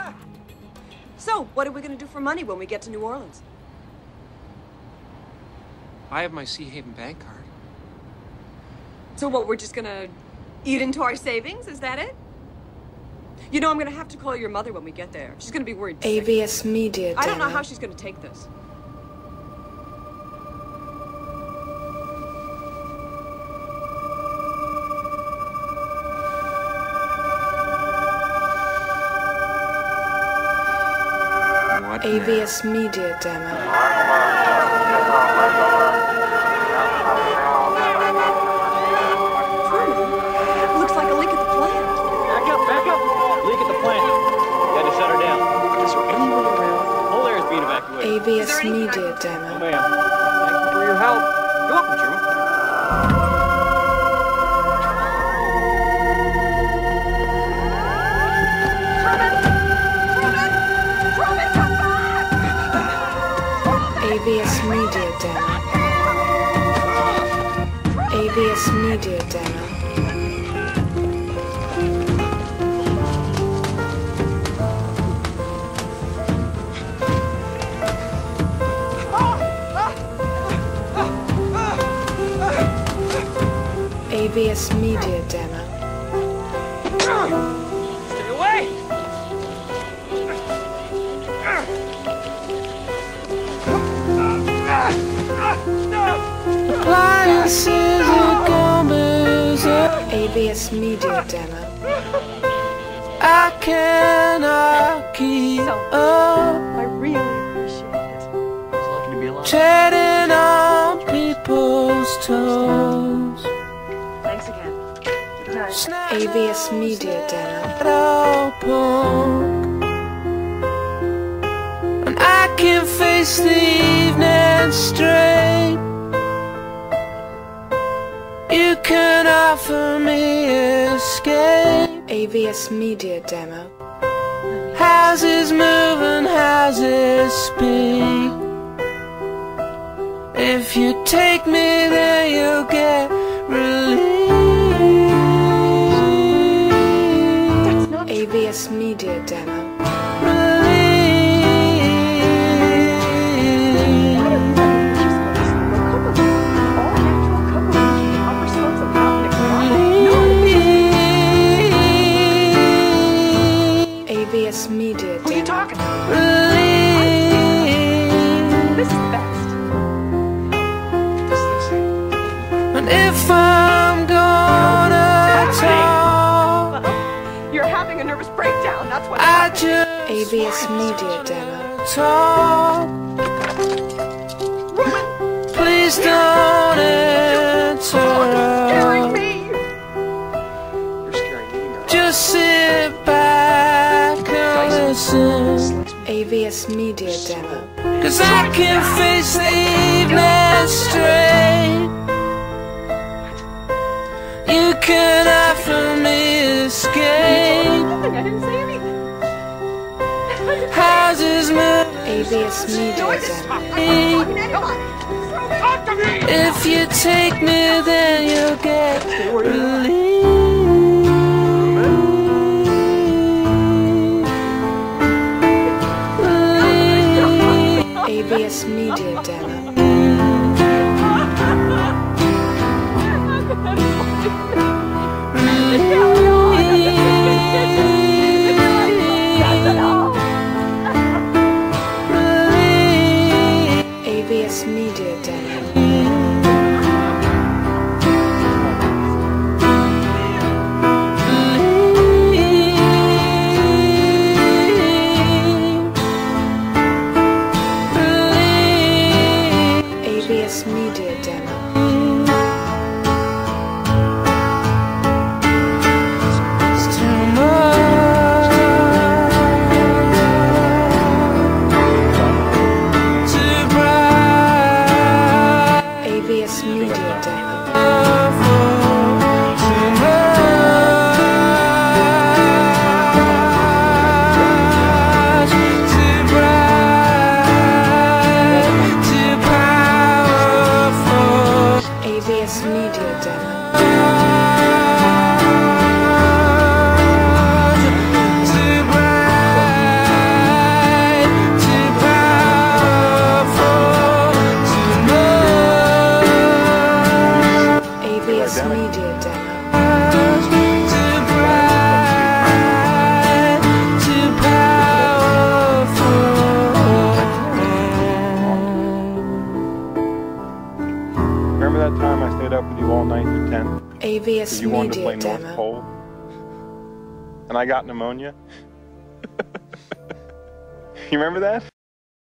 So, what are we going to do for money when we get to New Orleans? I have my Seahaven bank card. So, what, we're just going to eat into our savings? Is that it? You know, I'm going to have to call your mother when we get there. She's going to be worried. sick. AVS Media I don't know how she's going to take this. AVS Media Demo. Looks like a leak at the plant. Back up, back up. Leak at the plant. Got to shut her down. Is there anyone around? Whole area's being evacuated. AVS Media Oh, Demo. ma'am. AVS Media Demo. AVS Media Demo. AVS Media Demo. AVS Media Demo. I cannot keep up I really appreciate it. Lucky to be alive. treading on people's toes. Thanks again. Good night. AVS Media Demo. And I can face the evening straight. AVS Media Demo. Houses move and houses speak. If you take me there, you'll get if I'm gonna talk, Well, you're having a nervous breakdown. That's what I happened. just AVS Media Demo. Talk. Please don't Media Cause I can face the evening straight. You can offer me escape. Nothing. I didn't say anything. Houses move. AVS Media No, I didn't. Demo. I'm not talking to anybody. Talk to me! If you take me, then you'll get relief. AVS Media Demo. Media Demo. Time I stayed up with you all night through 10? AVS you wanted to play Media North Demo. Pole? And I got pneumonia? you remember that?